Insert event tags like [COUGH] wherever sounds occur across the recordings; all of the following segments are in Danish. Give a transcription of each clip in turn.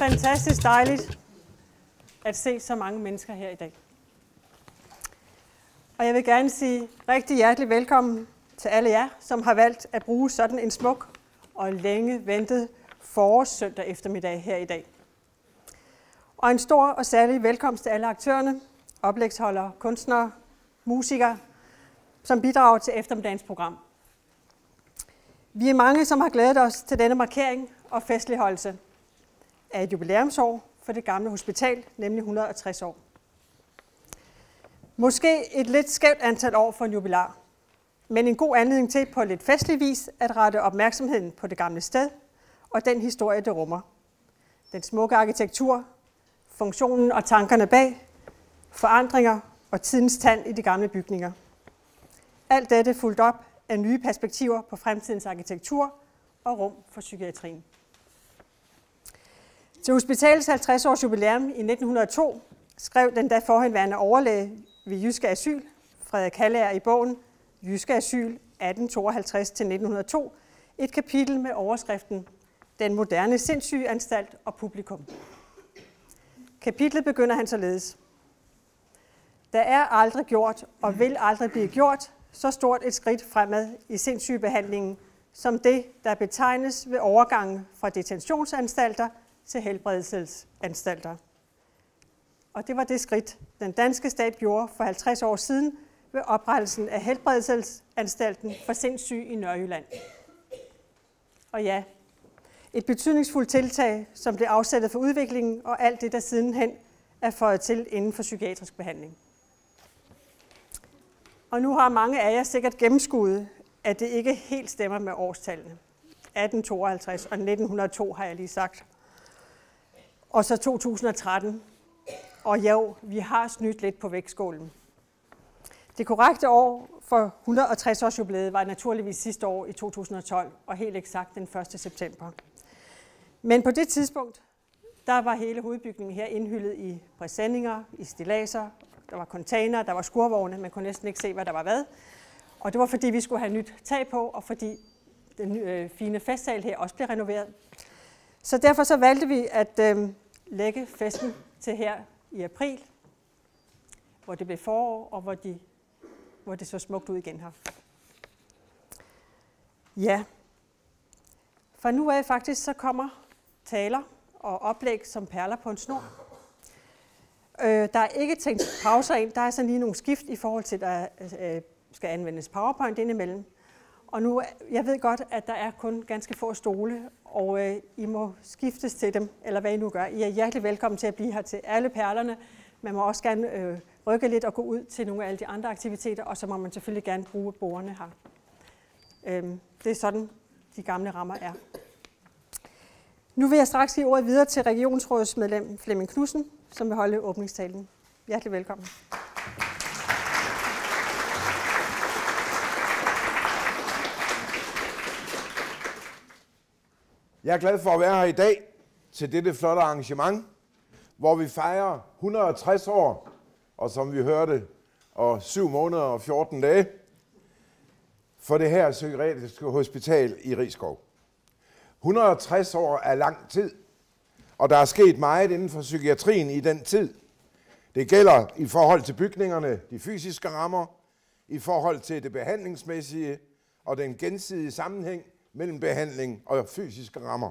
fantastisk dejligt at se så mange mennesker her i dag. Og jeg vil gerne sige rigtig hjertelig velkommen til alle jer, som har valgt at bruge sådan en smuk og længe ventet forårssøndag eftermiddag her i dag. Og en stor og særlig velkomst til alle aktørerne, oplægsholdere, kunstnere, musikere, som bidrager til eftermiddagens program. Vi er mange, som har glædet os til denne markering og festligholdelse er et jubilæumsår for det gamle hospital, nemlig 160 år. Måske et lidt skævt antal år for en jubilar, men en god anledning til på lidt festlig vis at rette opmærksomheden på det gamle sted og den historie, det rummer. Den smukke arkitektur, funktionen og tankerne bag, forandringer og tidens tand i de gamle bygninger. Alt dette fuldt op af nye perspektiver på fremtidens arkitektur og rum for psykiatrien. Til hospitalets 50 års jubilæum i 1902 skrev den da forhenværende overlæge ved Jyske Asyl, Frederik Haller i bogen Jyske Asyl 1852-1902 et kapitel med overskriften Den moderne sindssygeanstalt og publikum. Kapitlet begynder han således. Der er aldrig gjort og vil aldrig blive gjort så stort et skridt fremad i sindssygebehandlingen, som det, der betegnes ved overgangen fra detentionsanstalter til helbredelsesanstalter. Og det var det skridt, den danske stat gjorde for 50 år siden ved oprettelsen af helbredelsesanstalten for sindssyge i Nørrejylland. Og ja, et betydningsfuldt tiltag, som blev afsættet for udviklingen og alt det, der sidenhen er føjet til inden for psykiatrisk behandling. Og nu har mange af jer sikkert gennemskuet, at det ikke helt stemmer med årstallene. 1852 og 1902 har jeg lige sagt. Og så 2013. Og jo, vi har snydt lidt på vægtskålen. Det korrekte år for 160 års jubilæet var naturligvis sidste år i 2012, og helt eksakt den 1. september. Men på det tidspunkt, der var hele hovedbygningen her indhyllet i præsendinger, i stilaser der var container, der var skurvogne, man kunne næsten ikke se, hvad der var hvad. Og det var fordi, vi skulle have nyt tag på, og fordi den øh, fine festsal her også blev renoveret. Så derfor så valgte vi at øh, lægge festen til her i april, hvor det blev forår, og hvor, de, hvor det så smukt ud igen her. Ja, for nu af faktisk så kommer taler og oplæg som perler på en snor. Øh, der er ikke tænkt pauser ind. Der er sådan lige nogle skift i forhold til, at der øh, øh, skal anvendes PowerPoint indimellem. Og nu, jeg ved godt, at der er kun ganske få stole, og øh, I må skiftes til dem, eller hvad I nu gør. I er hjertelig velkommen til at blive her til alle perlerne. Man må også gerne øh, rykke lidt og gå ud til nogle af alle de andre aktiviteter, og så må man selvfølgelig gerne bruge bordene her. Øh, det er sådan, de gamle rammer er. Nu vil jeg straks give ordet videre til regionsrådsmedlem Flemming Knudsen, som vil holde åbningstalen. Hjertelig velkommen. Jeg er glad for at være her i dag til dette flotte arrangement, hvor vi fejrer 160 år, og som vi hørte, og 7 måneder og 14 dage, for det her psykiatriske hospital i Rigskov. 160 år er lang tid, og der er sket meget inden for psykiatrien i den tid. Det gælder i forhold til bygningerne, de fysiske rammer, i forhold til det behandlingsmæssige og den gensidige sammenhæng mellem behandling og fysiske rammer.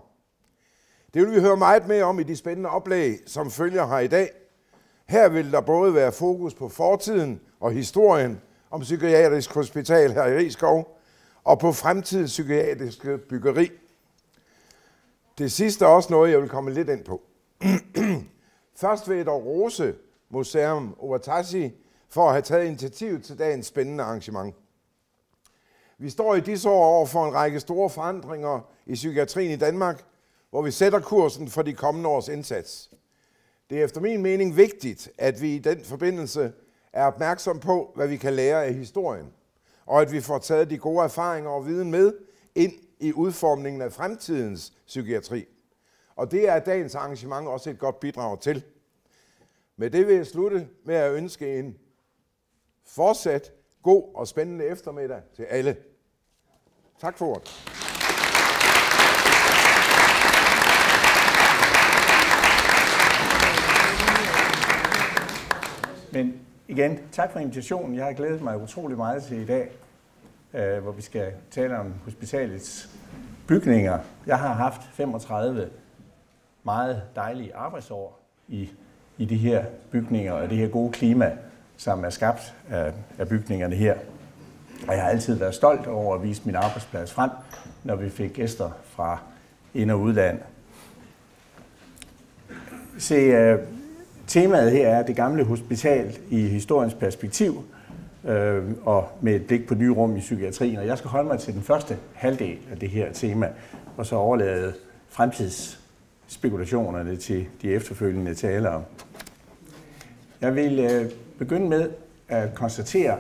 Det vil vi høre meget mere om i de spændende oplæg, som følger her i dag. Her vil der både være fokus på fortiden og historien om Psykiatrisk Hospital her i Rigskov, og på fremtidens psykiatriske byggeri det sidste er også noget, jeg vil komme lidt ind på. [CLEARS THROAT] Først vil jeg dog rose Museum Owatasi for at have taget initiativ til dagens spændende arrangement. Vi står i disse år over for en række store forandringer i psykiatrien i Danmark, hvor vi sætter kursen for de kommende års indsats. Det er efter min mening vigtigt, at vi i den forbindelse er opmærksom på, hvad vi kan lære af historien, og at vi får taget de gode erfaringer og viden med ind i udformningen af fremtidens psykiatri. Og det er dagens arrangement også et godt bidrag til. Med det vil jeg slutte med at ønske en fortsat god og spændende eftermiddag til alle. Tak for ordet. Men igen, tak for invitationen. Jeg har glædet mig utrolig meget til i dag, øh, hvor vi skal tale om hospitalets bygninger. Jeg har haft 35 meget dejlige arbejdsår i, i de her bygninger og det her gode klima, som er skabt af, af bygningerne her. Og jeg har altid været stolt over at vise min arbejdsplads frem, når vi fik gæster fra ind- og udland. Se, øh, temaet her er det gamle hospital i historiens perspektiv, øh, og med et blik på nye rum i psykiatrien. Og jeg skal holde mig til den første halvdel af det her tema, og så overlade fremtidsspekulationerne til de efterfølgende talere. Jeg vil øh, begynde med at konstatere,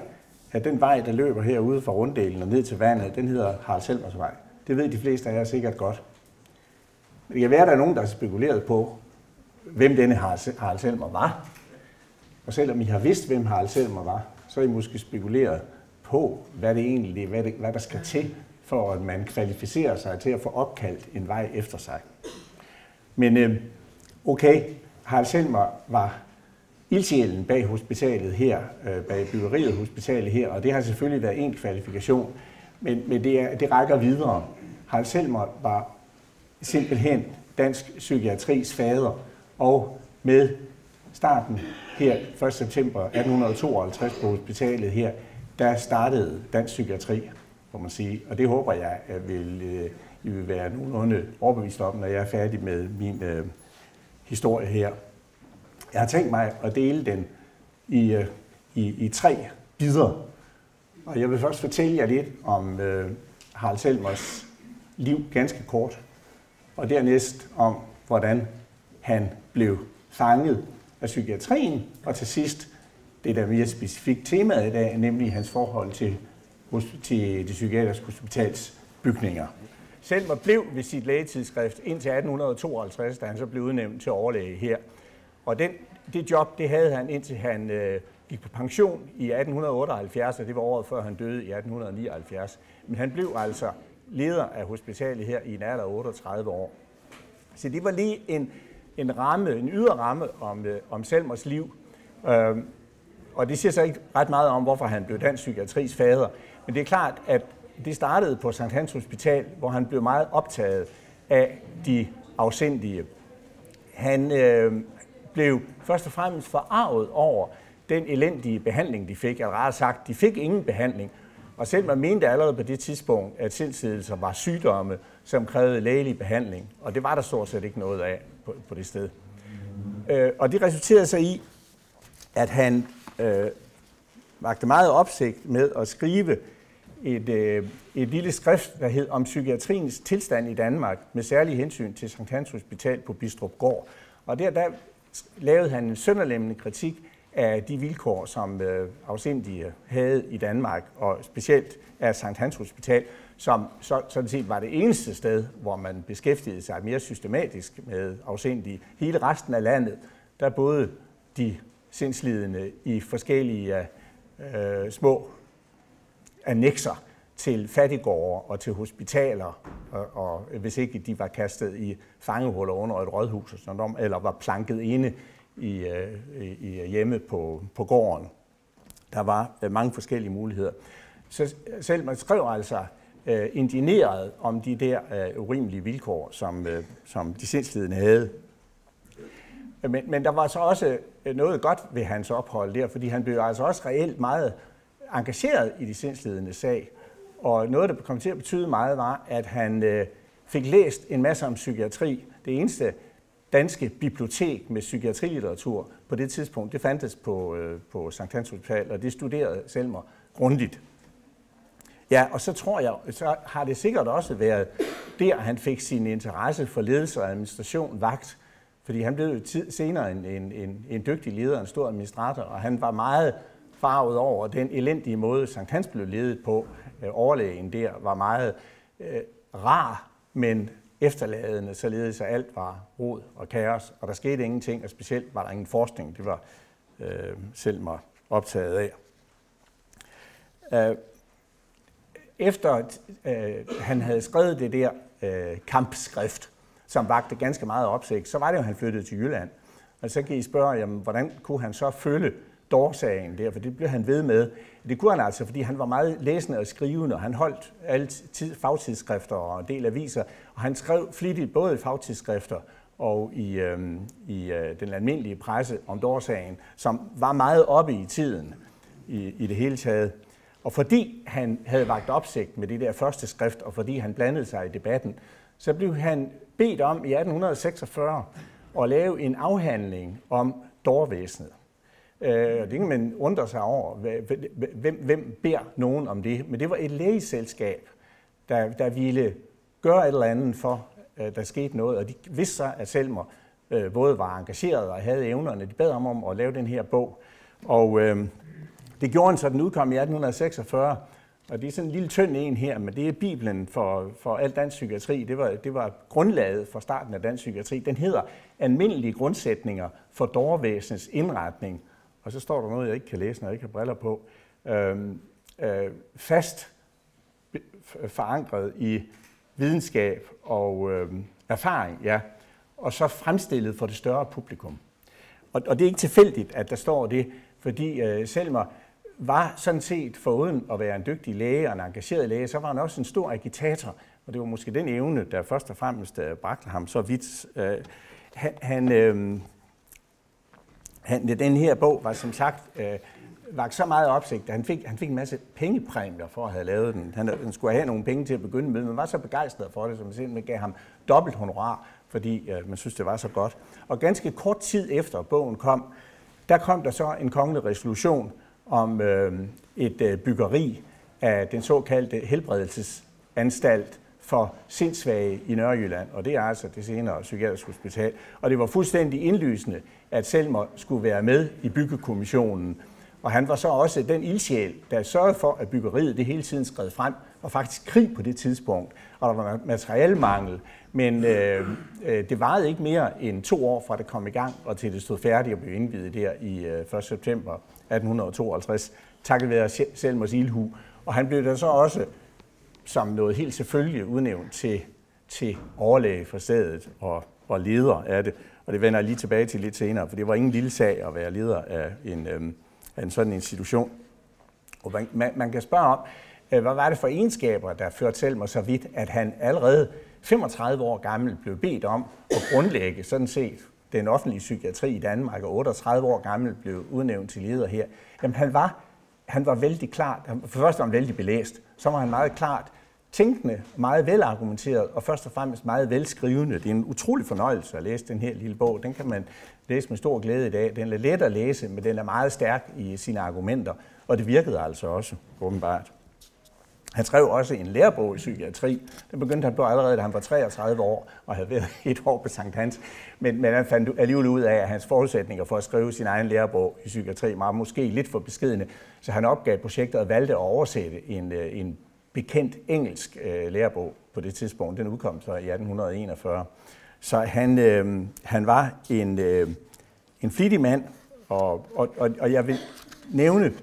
at den vej, der løber herude fra runddelen og ned til vandet, den hedder Harald Selmers vej. Det ved de fleste af jer sikkert godt. Det kan være, at der er nogen, der har spekuleret på, hvem denne Harald Selmer var. Og selvom I har vidst, hvem Harald Selmer var, så har I måske spekuleret på, hvad det egentlig er, hvad, det, hvad der skal til, for at man kvalificerer sig til at få opkaldt en vej efter sig. Men øh, okay, Harald Selmer var ildsjælen bag hospitalet her, øh, bag byggeriet hospitalet her, og det har selvfølgelig været en kvalifikation, men, men det, er, det rækker videre. Harald Selmer var simpelthen dansk psykiatris fader, og med starten her 1. september 1852 på hospitalet her, der startede dansk psykiatri, må man sige. Og det håber jeg, at vil, øh, I vil være nogenlunde overbevist om, når jeg er færdig med min øh, historie her. Jeg har tænkt mig at dele den i, øh, i, i tre bidder. Og jeg vil først fortælle jer lidt om øh, Harald Selmers liv ganske kort. Og dernæst om, hvordan han blev fanget af psykiatrien, og til sidst det, der er mere specifikt temaet i dag, nemlig hans forhold til, til det psykiatriske hospitals bygninger. Selmer blev ved sit lægetidsskrift indtil 1852, da han så blev udnævnt til overlæge her. Og den, det job, det havde han indtil han øh, gik på pension i 1878, og det var året før han døde i 1879. Men han blev altså leder af hospitalet her i en alder af 38 år. Så det var lige en, en ramme, en ydre ramme om, øh, om Selmers liv. Øh, og det siger så ikke ret meget om, hvorfor han blev dansk psykiatris fader. Men det er klart, at det startede på St. Hans Hospital, hvor han blev meget optaget af de afsindige. Han øh, blev først og fremmest forarvet over den elendige behandling, de fik. Eller rettere sagt, de fik ingen behandling. Og selv man mente allerede på det tidspunkt, at sindslidelser var sygdomme, som krævede lægelig behandling. Og det var der stort set ikke noget af på, på det sted. Øh, og det resulterede sig i, at han øh, vagte meget opsigt med at skrive et, øh, et lille skrift, der hed om psykiatriens tilstand i Danmark, med særlig hensyn til Sankt Hans Hospital på Bistrup Gård. Og der, der lavede han en sønderlemmende kritik af de vilkår, som øh, afsindige havde i Danmark, og specielt af Sankt Hans Hospital, som så, sådan set var det eneste sted, hvor man beskæftigede sig mere systematisk med afsindige. Hele resten af landet, der boede de sindslidende i forskellige øh, små annexer til fattigårde og til hospitaler, og, og hvis ikke de var kastet i fangehuller under et rådhus, sådan, eller var planket inde i, øh, i, i hjemme på, på gården. Der var øh, mange forskellige muligheder. Så selv man skrev altså øh, indineret om de der øh, urimelige vilkår, som, øh, som de sindslidende havde. Men, men der var så også øh, noget godt ved hans ophold der, fordi han blev altså også reelt meget engageret i de sindslidende sag. Og noget, der kom til at betyde meget, var, at han øh, fik læst en masse om psykiatri. Det eneste danske bibliotek med psykiatrilitteratur på det tidspunkt, det fandtes på, øh, på Sankt Hans Hospital, og det studerede Selmer grundigt. Ja, og så tror jeg, så har det sikkert også været der, han fik sin interesse for ledelse og administration vagt, fordi han blev tid, senere en, en, en, en dygtig leder, en stor administrator, og han var meget farvet over den elendige måde, Sankt Hans blev ledet på. Øh, overlægen der var meget øh, rar, men efterladende, således at alt var rod og kaos, og der skete ingenting, og specielt var der ingen forskning, det var øh, selv mig optaget af. Øh, efter øh, han havde skrevet det der øh, kampskrift, som vagte ganske meget opsigt, så var det jo, at han flyttede til Jylland. Og så kan I spørge, jamen, hvordan kunne han så følge dårsagen der, for det blev han ved med. Det kunne han altså, fordi han var meget læsende og skrivende, og han holdt alle tid, fagtidsskrifter og en del aviser, og han skrev flittigt både i fagtidsskrifter og i, øh, i øh, den almindelige presse om dårsagen, som var meget oppe i tiden i, i det hele taget. Og fordi han havde vagt opsigt med det der første skrift, og fordi han blandede sig i debatten, så blev han bedt om i 1846 at lave en afhandling om dårvæsenet. Øh, det kan man undre sig over, hvem, hvem beder nogen om det. Men det var et lægeselskab, der, der ville gøre et eller andet for, at der skete noget. Og de vidste sig, at Selmer øh, både var engageret og havde evnerne. De bad ham om at lave den her bog. Og øh, det gjorde han, så den udkom i 1846. Og det er sådan en lille tynd en her, men det er Bibelen for, for al dansk psykiatri. Det var, det var grundlaget for starten af dansk psykiatri. Den hedder Almindelige grundsætninger for dårvæsenets indretning. Og så står der noget, jeg ikke kan læse, når jeg ikke har briller på. Øhm, øh, fast forankret i videnskab og øh, erfaring, ja. Og så fremstillet for det større publikum. Og, og det er ikke tilfældigt, at der står det, fordi øh, Selmer var sådan set foruden at være en dygtig læge og en engageret læge, så var han også en stor agitator, og det var måske den evne, der først og fremmest øh, bragte ham så vidt. Øh, han, han, øhm, han, den her bog var som sagt øh, var så meget opsigt, at han fik, han fik en masse pengepræmier for at have lavet den. Han, øh, han skulle have nogle penge til at begynde med, men var så begejstret for det, som simpelthen gav ham dobbelt honorar, fordi øh, man synes, det var så godt. Og ganske kort tid efter bogen kom, der kom der så en kongelig resolution, om øh, et øh, byggeri af den såkaldte helbredelsesanstalt for sindsvage i Nørrejylland, og det er altså det senere psykiatriske hospital. Og det var fuldstændig indlysende, at Selmer skulle være med i byggekommissionen. Og han var så også den ildsjæl, der sørgede for, at byggeriet det hele tiden skred frem, og faktisk krig på det tidspunkt, og der var materialmangel. Men øh, øh, det varede ikke mere end to år fra det kom i gang, og til det stod færdigt og blev indvidet der i øh, 1. september 1852, takket være Selmers Ilhu. Og han blev der så også som noget helt selvfølgelig, udnævnt til, til overlæge for stedet og, og leder af det. Og det vender jeg lige tilbage til lidt senere, for det var ingen lille sag at være leder af en, øhm, af en sådan institution. Og man, man, man kan spørge om, øh, hvad var det for egenskaber, der førte Selmer så vidt, at han allerede 35 år gammel blev bedt om at grundlægge sådan set den offentlige psykiatri i Danmark, og 38 år gammel blev udnævnt til leder her, jamen han var, han var vældig klart, for først var han vældig belæst, så var han meget klart tænkende, meget velargumenteret og først og fremmest meget velskrivende. Det er en utrolig fornøjelse at læse den her lille bog. Den kan man læse med stor glæde i dag. Den er let at læse, men den er meget stærk i sine argumenter, og det virkede altså også, åbenbart. Han skrev også en lærebog i psykiatri. Den begyndte han på allerede, da han var 33 år og havde været [LAUGHS] et år på Sankt Hans. Men, men han fandt alligevel ud af, at hans forudsætninger for at skrive sin egen lærebog i psykiatri var måske lidt for beskedende. Så han opgav projektet og valgte at oversætte en, øh, en bekendt engelsk øh, lærebog på det tidspunkt. Den udkom så i 1841. Så han, øh, han var en, øh, en flittig mand, og, og, og, og jeg vil nævne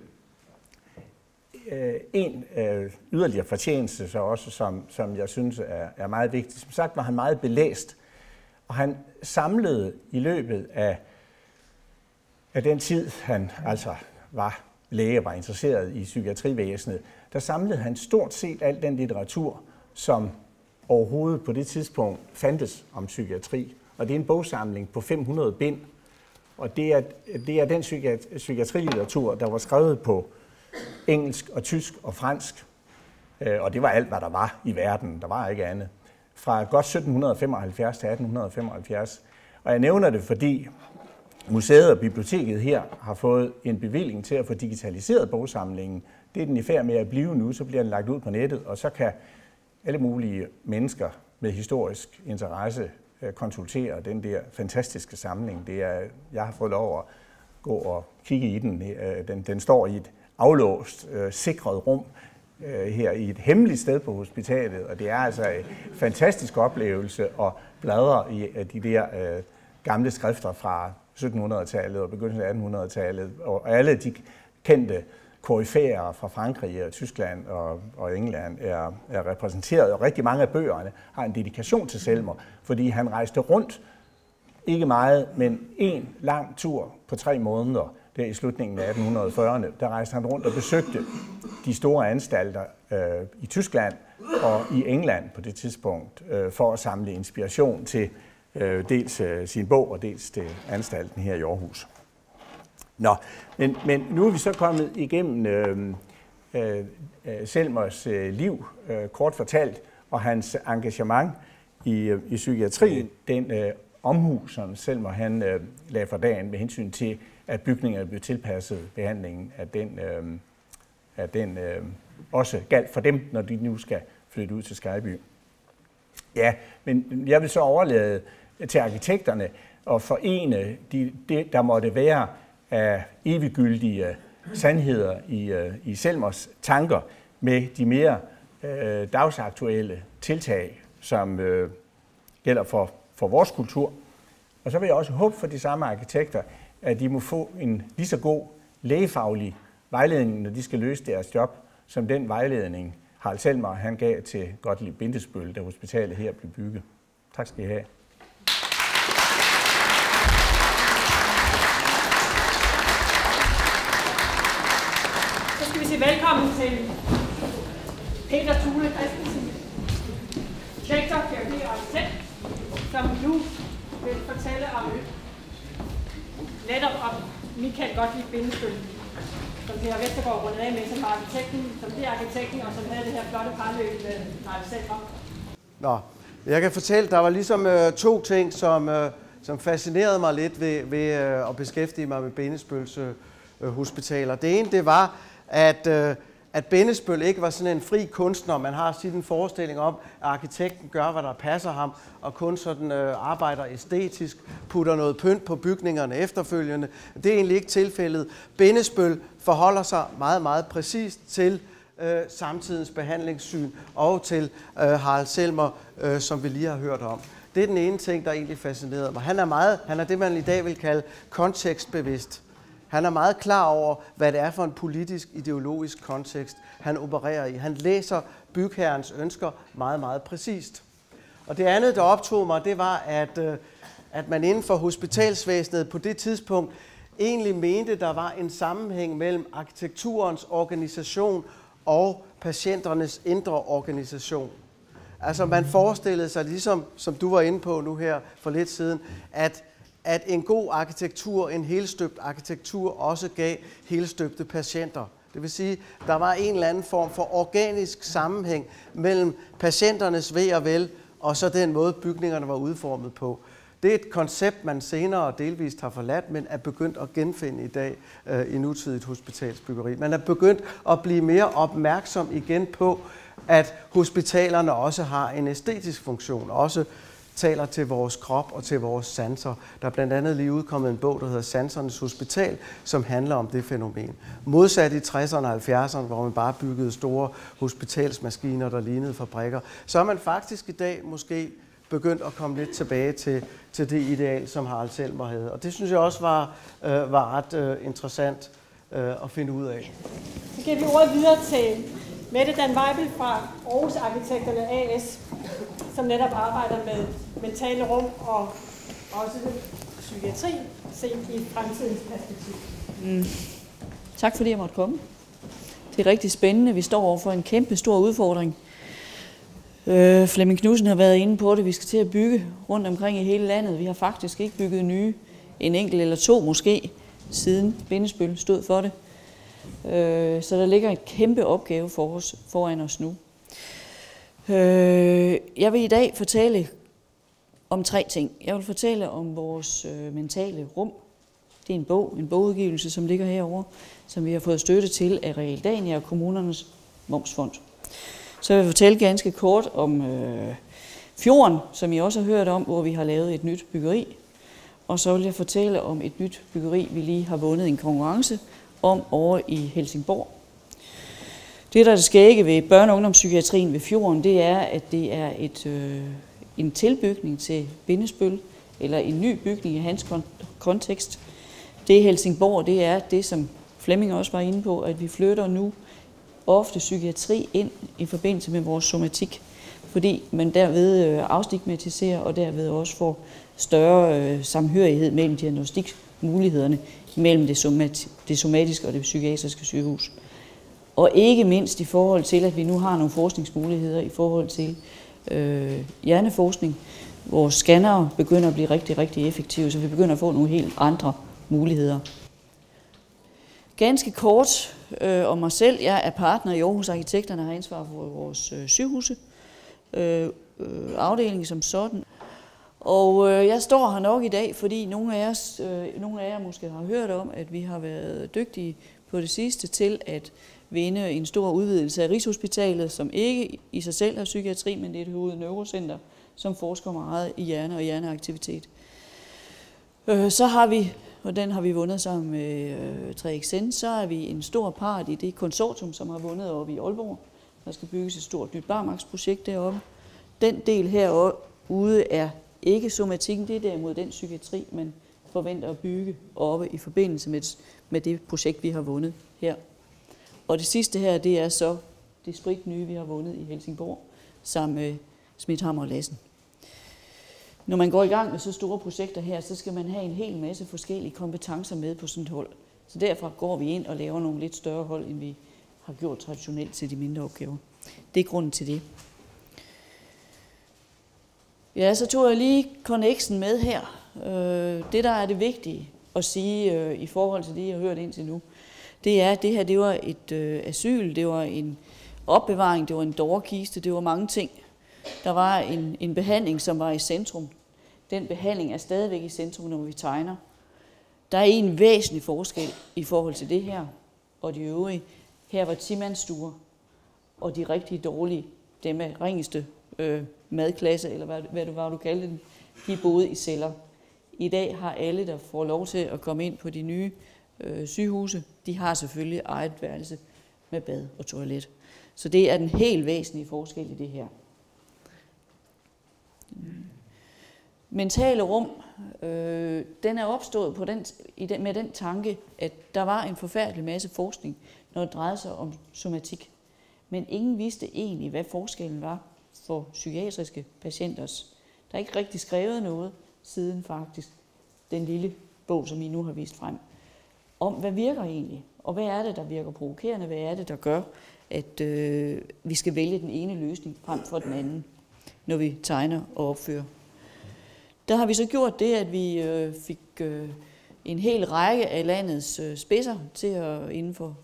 øh, en øh, yderligere fortjeneste, så også, som, som jeg synes er, er meget vigtig. Som sagt var han meget belæst, og han samlede i løbet af, af den tid, han altså var læge og var interesseret i psykiatrivæsenet, der samlede han stort set al den litteratur, som overhovedet på det tidspunkt fandtes om psykiatri. Og det er en bogsamling på 500 bind, og det er, det er den psykiatrilitteratur, der var skrevet på engelsk og tysk og fransk. Øh, og det var alt, hvad der var i verden. Der var ikke andet. Fra godt 1775 til 1875. Og jeg nævner det, fordi museet og biblioteket her har fået en bevilling til at få digitaliseret bogsamlingen. Det er den i færd med at blive nu, så bliver den lagt ud på nettet, og så kan alle mulige mennesker med historisk interesse øh, konsultere den der fantastiske samling. Det er, jeg har fået lov at gå og kigge i den. Øh, den, den står i et aflåst, øh, sikret rum øh, her i et hemmeligt sted på hospitalet, og det er altså en fantastisk oplevelse at bladre i øh, de der øh, gamle skrifter fra 1700-tallet og begyndelsen af 1800-tallet, og alle de kendte koryfærer fra Frankrig og Tyskland og, og England er, er repræsenteret, og rigtig mange af bøgerne har en dedikation til Selmer, fordi han rejste rundt, ikke meget, men en lang tur på tre måneder der i slutningen af 1840'erne, der rejste han rundt og besøgte de store anstalter øh, i Tyskland og i England på det tidspunkt, øh, for at samle inspiration til øh, dels øh, sin bog og dels til anstalten her i Aarhus. Nå, men, men nu er vi så kommet igennem øh, øh, Selmers øh, liv, øh, kort fortalt, og hans engagement i, øh, i psykiatrien, den øh, omhu, som Selmer han øh, lagde for dagen med hensyn til, at bygningerne blev tilpasset behandlingen af den, øh, af den øh, også galt for dem, når de nu skal flytte ud til Skyby. Ja, men jeg vil så overlade til arkitekterne at forene de, det, der måtte være af eviggyldige øh, sandheder i, øh, i Selmers tanker med de mere øh, dagsaktuelle tiltag, som øh, gælder for, for vores kultur. Og så vil jeg også håbe for de samme arkitekter, at de må få en lige så god lægefaglig vejledning, når de skal løse deres job, som den vejledning, Harald Selmer han gav til Gottlieb Bindesbøl, da hospitalet her blev bygget. Tak skal I have. Vil sige velkommen til Peter Thule Christensen, lektor, geologi og arkitekt, som nu vil fortælle om netop om Michael Gottlieb Bindesbøl, som Peter Vestergaard rundet af med, som var arkitekten, som det arkitekten, og som havde det her flotte parløb med Harald Selmer. Nå, jeg kan fortælle, der var ligesom øh, to ting, som, øh, som fascinerede mig lidt ved, ved øh, at beskæftige mig med Bindesbøls øh, hospitaler. Det ene, det var, at, øh, at Bendesbøl ikke var sådan en fri kunstner. Man har sådan en forestilling om, at arkitekten gør, hvad der passer ham, og kun sådan øh, arbejder æstetisk, putter noget pynt på bygningerne efterfølgende. Det er egentlig ikke tilfældet. Bendesbøl forholder sig meget, meget præcist til øh, samtidens behandlingssyn og til øh, Harald Selmer, øh, som vi lige har hørt om. Det er den ene ting, der egentlig fascinerede mig. Han er, meget, han er det, man i dag vil kalde kontekstbevidst. Han er meget klar over, hvad det er for en politisk, ideologisk kontekst, han opererer i. Han læser bygherrens ønsker meget, meget præcist. Og det andet, der optog mig, det var, at, øh, at man inden for hospitalsvæsenet på det tidspunkt egentlig mente, der var en sammenhæng mellem arkitekturens organisation og patienternes indre organisation. Altså man forestillede sig, ligesom som du var inde på nu her for lidt siden, at, at en god arkitektur, en helstøbt arkitektur, også gav helstøbte patienter. Det vil sige, der var en eller anden form for organisk sammenhæng mellem patienternes ved og vel, og så den måde bygningerne var udformet på. Det er et koncept, man senere delvist har forladt, men er begyndt at genfinde i dag øh, i nutidigt hospitalsbyggeri. Man er begyndt at blive mere opmærksom igen på, at hospitalerne også har en æstetisk funktion, også taler til vores krop og til vores sanser. Der er blandt andet lige udkommet en bog, der hedder Sansernes Hospital, som handler om det fænomen. Modsat i 60'erne og 70'erne, hvor man bare byggede store hospitalsmaskiner, der lignede fabrikker, så er man faktisk i dag måske begyndt at komme lidt tilbage til, til det ideal, som Harald Selmer havde. Og det synes jeg også var, øh, var ret øh, interessant øh, at finde ud af. Så giver vi ordet videre til Mette Dan Weibel fra Aarhus Arkitekterne AS, som netop arbejder med mentale rum og også psykiatri set i fremtidens perspektiv. Mm. Tak fordi jeg måtte komme. Det er rigtig spændende. Vi står over for en kæmpe stor udfordring. Øh, Flemming Knudsen har været inde på det. Vi skal til at bygge rundt omkring i hele landet. Vi har faktisk ikke bygget nye. En enkelt eller to måske, siden Bindesbøl stod for det. Øh, så der ligger en kæmpe opgave for os, foran os nu. Øh, jeg vil i dag fortælle om tre ting. Jeg vil fortælle om vores øh, mentale rum. Det er en bog, en bogudgivelse, som ligger herover, som vi har fået støtte til af Realdania og kommunernes momsfond. Så jeg vil fortælle ganske kort om øh, fjorden, som I også har hørt om, hvor vi har lavet et nyt byggeri. Og så vil jeg fortælle om et nyt byggeri, vi lige har vundet en konkurrence om over i Helsingborg. Det, der er skægge ved børne- og ungdomspsykiatrien ved fjorden, det er, at det er et, øh, en tilbygning til Bindesbøl, eller en ny bygning i hans kontekst. Det Helsingborg, det er det, som Flemming også var inde på, at vi flytter nu ofte psykiatri ind i forbindelse med vores somatik, fordi man derved øh, afstigmatiserer og derved også får større øh, samhørighed mellem diagnostikmulighederne mellem det, somat, det somatiske og det psykiatriske sygehus. Og ikke mindst i forhold til, at vi nu har nogle forskningsmuligheder i forhold til øh, hjerneforskning. hvor scannere begynder at blive rigtig, rigtig effektive, så vi begynder at få nogle helt andre muligheder. Ganske kort øh, om mig selv. Jeg er partner i Aarhus Arkitekterne og har ansvar for vores øh, sygehuse. Øh, øh, afdeling som sådan. Og øh, jeg står her nok i dag, fordi nogle af, os, øh, nogle af jer måske har hørt om, at vi har været dygtige på det sidste til at vinde en stor udvidelse af Rigshospitalet, som ikke i sig selv er psykiatri, men det er et hovedneurocenter, som forsker meget i hjerne og hjerneaktivitet. Øh, så har vi, og den har vi vundet sammen med øh, 3XN, så er vi en stor part i det konsortium, som har vundet oppe i Aalborg. Der skal bygges et stort nyt barmarksprojekt deroppe. Den del herude er ikke somatikken, det er derimod den psykiatri, man forventer at bygge oppe i forbindelse med, med det projekt, vi har vundet her. Og det sidste her, det er så det sprit nye, vi har vundet i Helsingborg, sammen med Smidhammer og Lassen. Når man går i gang med så store projekter her, så skal man have en hel masse forskellige kompetencer med på sådan et hold. Så derfor går vi ind og laver nogle lidt større hold, end vi har gjort traditionelt til de mindre opgaver. Det er grunden til det. Ja, så tog jeg lige connexen med her. Øh, det, der er det vigtige at sige øh, i forhold til det, jeg har hørt indtil nu, det er, at det her det var et øh, asyl, det var en opbevaring, det var en dårkiste, det var mange ting. Der var en, en behandling, som var i centrum. Den behandling er stadigvæk i centrum, når vi tegner. Der er en væsentlig forskel i forhold til det her og de øvrige. Her var timandstuer, og de rigtig dårlige, dem med ringeste øh, madklasse, eller hvad, hvad du var, du kaldte dem, de boede i celler. I dag har alle, der får lov til at komme ind på de nye øh, sygehuse, de har selvfølgelig eget værelse med bad og toilet. Så det er den helt væsentlige forskel i det her. Mentale rum, øh, den er opstået på den, i den, med den tanke, at der var en forfærdelig masse forskning, når det drejede sig om somatik. Men ingen vidste egentlig, hvad forskellen var for psykiatriske patienters. Der er ikke rigtig skrevet noget siden faktisk den lille bog, som I nu har vist frem, om hvad virker egentlig, og hvad er det, der virker provokerende, hvad er det, der gør, at øh, vi skal vælge den ene løsning frem for den anden, når vi tegner og opfører. Der har vi så gjort det, at vi øh, fik øh, en hel række af landets øh, spidser til at inden for,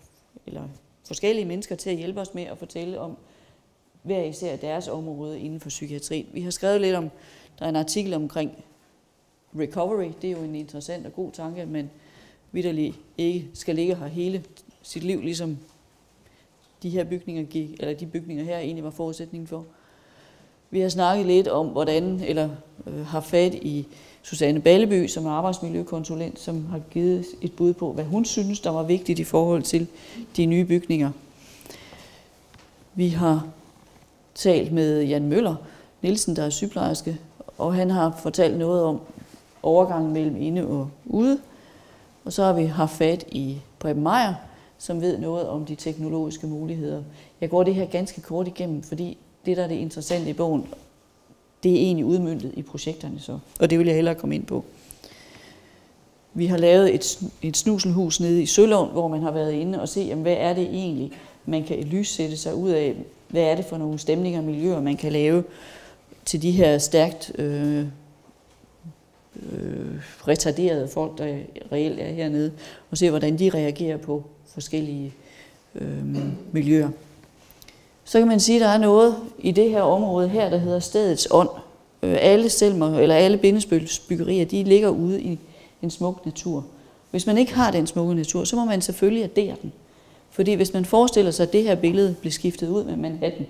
eller forskellige mennesker til at hjælpe os med at fortælle om, hver især deres område inden for psykiatrien. Vi har skrevet lidt om, der er en artikel omkring recovery, det er jo en interessant og god tanke, men vidderlig ikke skal ligge her hele sit liv, ligesom de her bygninger gik, eller de bygninger her egentlig var forudsætningen for. Vi har snakket lidt om, hvordan, eller øh, har fat i Susanne Balleby, som er arbejdsmiljøkonsulent, som har givet et bud på, hvad hun synes, der var vigtigt i forhold til de nye bygninger. Vi har talt med Jan Møller Nielsen, der er sygeplejerske, og han har fortalt noget om overgangen mellem inde og ude. Og så har vi haft fat i Preben Meier, som ved noget om de teknologiske muligheder. Jeg går det her ganske kort igennem, fordi det, der er det interessante i bogen, det er egentlig udmyndtet i projekterne så. Og det vil jeg hellere komme ind på. Vi har lavet et, et snuselhus nede i Sølund, hvor man har været inde og se, jamen, hvad er det egentlig, man kan lyssætte sig ud af hvad er det for nogle stemninger og miljøer, man kan lave til de her stærkt øh, øh, retarderede folk, der reelt er hernede, og se, hvordan de reagerer på forskellige øh, miljøer. Så kan man sige, at der er noget i det her område her, der hedder stedets ånd. Øh, alle selmer, eller alle bindespølsbyggerier, de ligger ude i en smuk natur. Hvis man ikke har den smukke natur, så må man selvfølgelig addere den. Fordi hvis man forestiller sig, at det her billede bliver skiftet ud med Manhattan,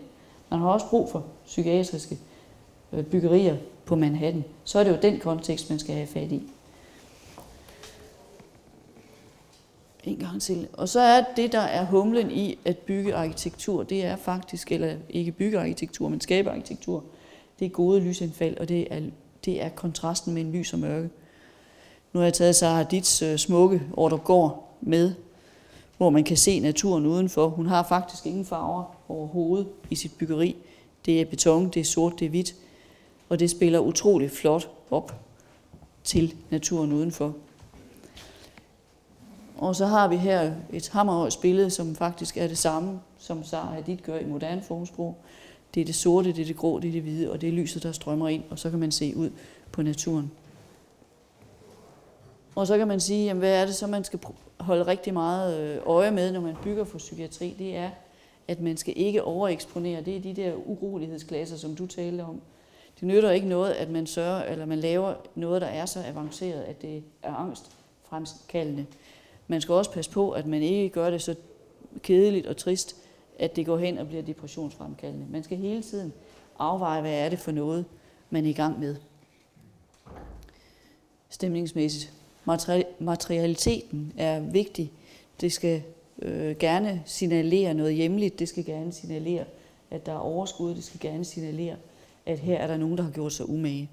man har også brug for psykiatriske øh, byggerier på Manhattan, så er det jo den kontekst, man skal have fat i. En gang til. Og så er det, der er humlen i at bygge arkitektur, det er faktisk, eller ikke bygge arkitektur, men skabe arkitektur, det er gode lysindfald, og det er, det er kontrasten mellem lys og mørke. Nu har jeg taget Sarah Dits øh, smukke Order går med hvor man kan se naturen udenfor. Hun har faktisk ingen farver overhovedet i sit byggeri. Det er beton, det er sort, det er hvidt, og det spiller utrolig flot op til naturen udenfor. Og så har vi her et hammerhøjs billede, som faktisk er det samme, som Sara Hadid gør i moderne formsprog. Det er det sorte, det er det grå, det er det hvide, og det er lyset, der strømmer ind, og så kan man se ud på naturen. Og så kan man sige, jamen, hvad er det så, man skal holde rigtig meget øh, øje med, når man bygger for psykiatri? Det er, at man skal ikke overeksponere. Det er de der urolighedsklasser, som du talte om. Det nytter ikke noget, at man sørger, eller man laver noget, der er så avanceret, at det er angstfremkaldende. Man skal også passe på, at man ikke gør det så kedeligt og trist, at det går hen og bliver depressionsfremkaldende. Man skal hele tiden afveje, hvad er det for noget, man er i gang med. Stemningsmæssigt. Materialiteten er vigtig. Det skal øh, gerne signalere noget hjemligt. Det skal gerne signalere, at der er overskud. Det skal gerne signalere, at her er der nogen, der har gjort sig umage.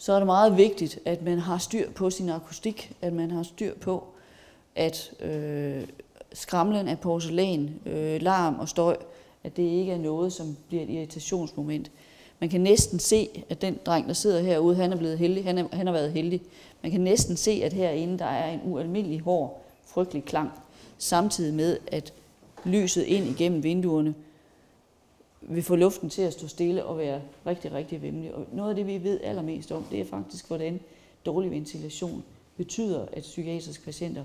Så er det meget vigtigt, at man har styr på sin akustik, at man har styr på, at øh, skramlen af porcelæn, øh, larm og støj, at det ikke er noget, som bliver et irritationsmoment. Man kan næsten se, at den dreng, der sidder herude, han er blevet heldig, han, er, han har været heldig. Man kan næsten se, at herinde der er en ualmindelig hård, frygtelig klang, samtidig med, at lyset ind igennem vinduerne vil få luften til at stå stille og være rigtig, rigtig vemmelig. Og noget af det, vi ved allermest om, det er faktisk, hvordan dårlig ventilation betyder, at psykiatriske patienter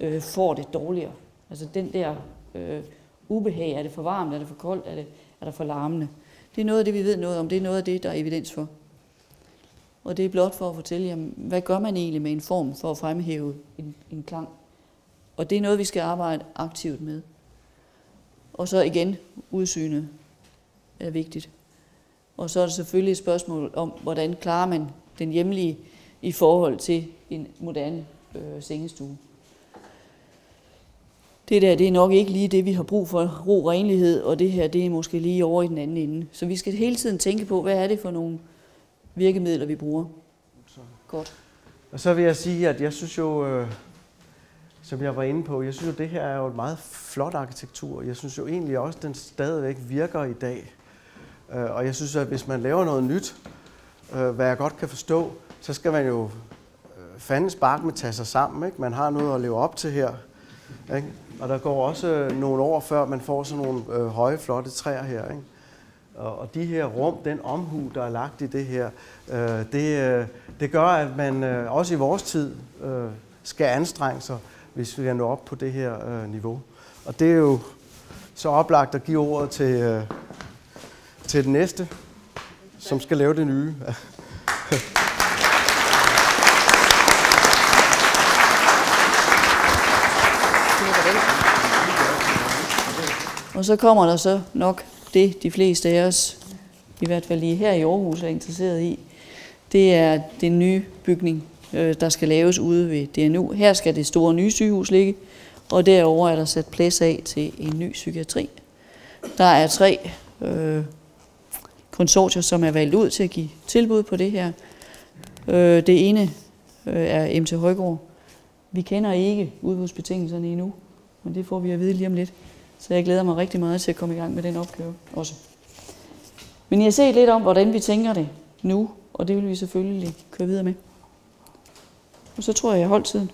øh, får det dårligere. Altså den der øh, ubehag, er det for varmt, er det for koldt, er det, er der for larmende. Det er noget af det, vi ved noget om. Det er noget af det, der er evidens for. Og det er blot for at fortælle jer, hvad gør man egentlig med en form for at fremhæve en, en klang. Og det er noget, vi skal arbejde aktivt med. Og så igen, udsynet er vigtigt. Og så er det selvfølgelig et spørgsmål om, hvordan klarer man den hjemlige i forhold til en moderne øh, sengestue. Det der, det er nok ikke lige det, vi har brug for, ro og renlighed, og det her, det er måske lige over i den anden ende. Så vi skal hele tiden tænke på, hvad er det for nogle virkemidler, vi bruger. Så. Godt. Og så vil jeg sige, at jeg synes jo, øh, som jeg var inde på, jeg synes jo, det her er jo et meget flot arkitektur. Jeg synes jo egentlig også, at den stadigvæk virker i dag. Øh, og jeg synes, at hvis man laver noget nyt, øh, hvad jeg godt kan forstå, så skal man jo øh, fandens bark med tage sig sammen. Ikke? Man har noget at leve op til her. Ikke? Og der går også øh, nogle år, før man får sådan nogle øh, høje, flotte træer her. Ikke? Og, og de her rum, den omhu, der er lagt i det her, øh, det, øh, det gør, at man øh, også i vores tid øh, skal anstrenge sig, hvis vi kan nå op på det her øh, niveau. Og det er jo så oplagt at give ordet til, øh, til den næste, som skal lave det nye. Og så kommer der så nok det, de fleste af os, i hvert fald lige her i Aarhus, er interesseret i. Det er den nye bygning, øh, der skal laves ude ved DNU. Her skal det store nye sygehus ligge, og derover er der sat plads af til en ny psykiatri. Der er tre øh, konsortier, som er valgt ud til at give tilbud på det her. Øh, det ene øh, er MT Højgaard. Vi kender ikke udbudsbetingelserne endnu, men det får vi at vide lige om lidt. Så jeg glæder mig rigtig meget til at komme i gang med den opgave også. Men jeg har set lidt om, hvordan vi tænker det nu, og det vil vi selvfølgelig køre videre med. Og så tror jeg, jeg holdt tiden.